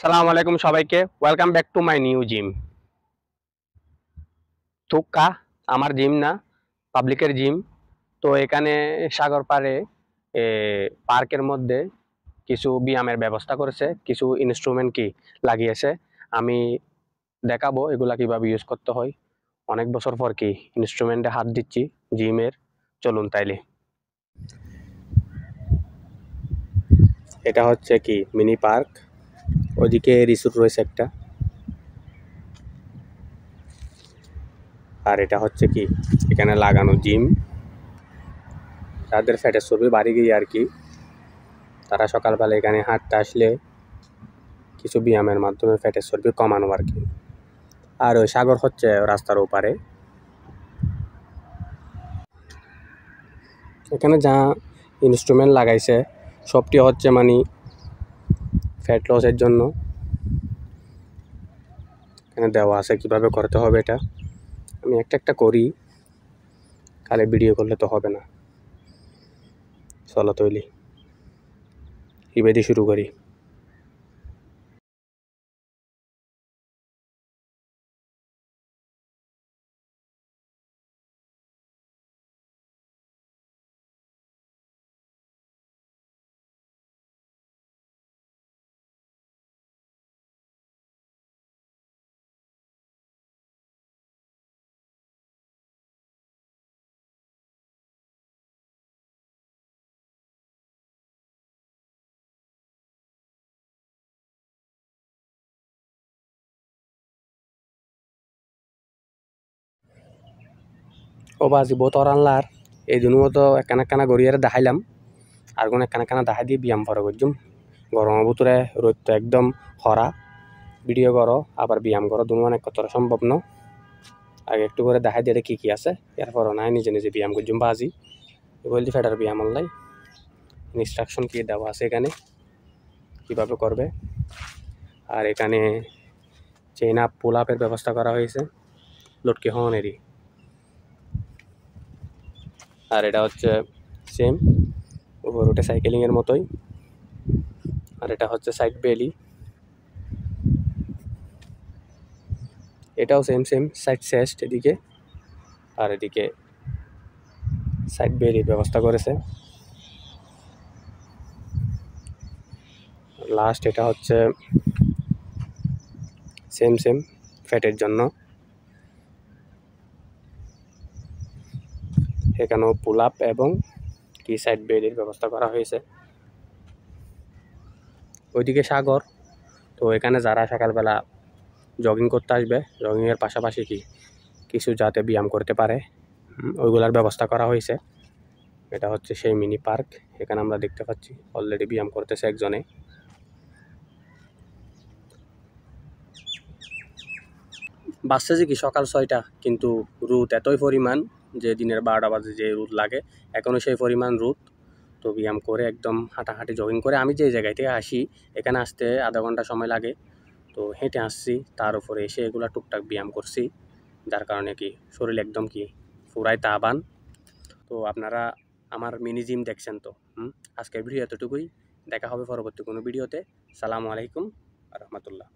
সালাম আলাইকুম সবাইকে। Welcome back to my new gym থুক্কা আমার জিম না পাবলিকের জিম তো এখানে সাগর এ, পার্কের মধ্যে কিছু ব্যায়ামের ব্যবস্থা করেছে। কিছু ইনস্ট্রুমেন্ট কি লাগিয়েছে। আমি দেখাবো এগুলা কীভাবে ইউজ করতে হয়। অনেক বছর পর কি ইনস্ট্রুমেন্টে হাত দিচ্ছি জিমের চলুন তাইলে। এটা হচ্ছে কি মিনি পার্ক ওদিকে রিসোর্ট রয়েছে একটা। আর এটা হচ্ছে কি? এখানে লাগানো জিম। তাদের ফ্যাটের চর্বি বাড়ি গিয়ে আর কি। তারা সকালবেলা এখানে হাঁটতে আসলে কিছু ব্যায়ামের মাধ্যমে ফ্যাটের চর্বি কমানো আর কি। আর ওই সাগর হচ্ছে রাস্তার ওপারে। এখানে যা ইনস্ট্রুমেন্ট লাগাইছে, সবটি হচ্ছে মানে ফ্যাট লসের জন্য। এখানে দেওয়া আছে কীভাবে করতে হবে এটা। আমি একটা একটা করি কালে ভিডিও করলে তো হবে না। চলো তৈলি ইবেদি শুরু করি। ও বাজি বহুত অরানলার এই দুনুও তো একখানা একখানা গড়িয়ারে দেখাইলাম। আর কোন একখানা একখানা দেখাই দিয়ে ব্যায়াম করে করছুম গরমের ভিতরে রোদ তো একদম হরা ভিডিও করো আবার ব্যায়াম করো দুনো অনেক কতটা সম্ভব ন? আগে একটু করে দেখাই দিয়ে কী কী আছে। এরপর নাই, নিজে নিজে ব্যায়াম করছুম বাজি বলছি ফেটার ব্যায়াম অনলাই। ইনস্ট্রাকশন কী দেওয়া আছে এখানে কীভাবে করবে আর এখানে চেইন আপ পুল আপের ব্যবস্থা করা হয়েছে লটকে হনেরই আর এটা হচ্ছে সেম উপর উঠে সাইকেলিংয়ের মতোই। আর এটা হচ্ছে সাইড বেলি এটাও সেম সেম সাইড চেস্ট এদিকে। আর এদিকে সাইড বেলির ব্যবস্থা করেছে। লাস্ট এটা হচ্ছে সেম সেম ফ্যাটের জন্য। এখানেও পুল আপ এবং কি সাইড বেডের ব্যবস্থা করা হয়েছে। ওইদিকে সাগর, তো এখানে যারা সকালবেলা জগিং করতে আসবে জগিংয়ের পাশাপাশি কি কিছু যাতে ব্যায়াম করতে পারে ওইগুলার ব্যবস্থা করা হয়েছে। এটা হচ্ছে সেই মিনি পার্ক এখানে আমরা দেখতে পাচ্ছি অলরেডি ব্যায়াম করতেছে একজনে। বাসছে যে কি সকাল ছয়টা, কিন্তু রোদ এতই পরিমাণ যে দিনের বারোটা বাজে যে রোদ লাগে এখনও সেই পরিমাণ রোদ। তো ব্যায়াম করে একদম হাঁটাহাঁটি জগিং করে আমি যে জায়গায় থেকে আসি, এখানে আসতে আধা ঘণ্টা সময় লাগে। তো হেঁটে আসছি, তার উপরে এসে এগুলা টুকটাক ব্যায়াম করছি, যার কারণে কি শরীর একদম কি পুরাই তাবান তো আপনারা আমার মিনি জিম দেখছেন তো আজকের ভিডিও এতটুকুই। দেখা হবে পরবর্তী কোনো ভিডিওতে সালামু আলাইকুম রহমতুল্লাহ।